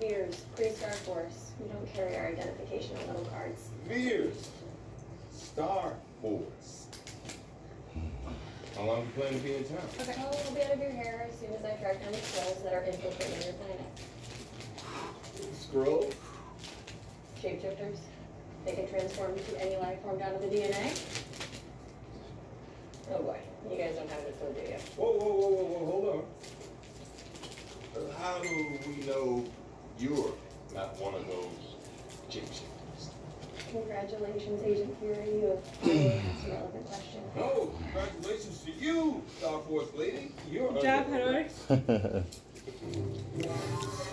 Vers, Kree-Star Force. We don't carry our identification on little cards. Vers, Star Force. How long you plan to be in town? Okay. Oh, it'll be out of your hair as soon as I track down the Skrulls that are infiltrating your planet. Skrull. Shapeshifters. They can transform into any life form down to the DNA. Oh boy, you guys don't have a clue, do How do we know you're not one of those shapeshifters? Congratulations, Agent Fury. You have finally a relevant question. No, congratulations to you, Star Force lady. You're Good job, under Henry. arrest.